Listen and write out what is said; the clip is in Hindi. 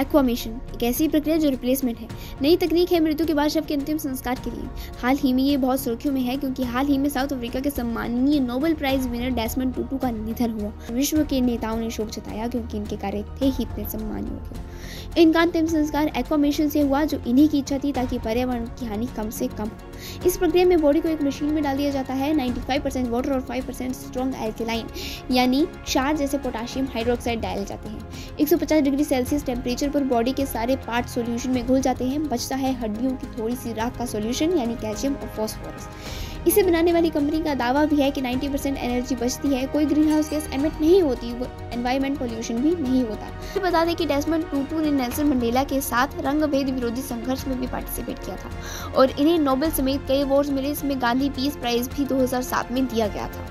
एक्वामेशन एक ऐसी प्रक्रिया जो रिप्लेसमेंट है। नई तकनीक है मृत्यु के बाद शव के अंतिम संस्कार के लिए। हाल ही में ये बहुत सुर्खियों में है, क्योंकि हाल ही में साउथ अफ्रीका के सम्माननीय Nobel prize winner Desmond Tutu का निधन हुआ। विश्व के नेताओं ने शोक जताया, क्योंकि इनके कार्य थे ही इतने सम्मान योग्य इनका अंतिम संस्कार एक्वामेशन से हुआ जो इन्हीं की इच्छा थी ताकि पर्यावरण की हानि कम से कम इस प्रक्रिया में बॉडी को एक मशीन में डाल दिया जाता है 95% वाटर और 5% स्ट्रॉन्ग एल्केलाइन यानी क्षार जैसे पोटाशियम हाइड्रोक्साइड डाले जाते हैं। 150 डिग्री सेल्सियस टेम्परेचर पर बॉडी के सारे पार्ट सोल्यूशन में घुल जाते हैं। बचता है हड्डियों की थोड़ी सी राख का सोल्यूशन यानी कैल्शियम और फॉस्फोरस इसे बनाने वाली कंपनी का दावा भी है कि 90 परसेंट एनर्जी बचती है। कोई ग्रीन हाउस गैस एमिट नहीं होती, वो एनवायरमेंट पोल्यूशन भी नहीं होता। बता दें कि डेस्मंड टूटू ने नेल्सन मंडेला के साथ रंग भेद विरोधी संघर्ष में भी पार्टिसिपेट किया था और इन्हें नोबेल समेत कई अवार्ड मिले इसमें गांधी पीस प्राइज भी 2007 में दिया गया था।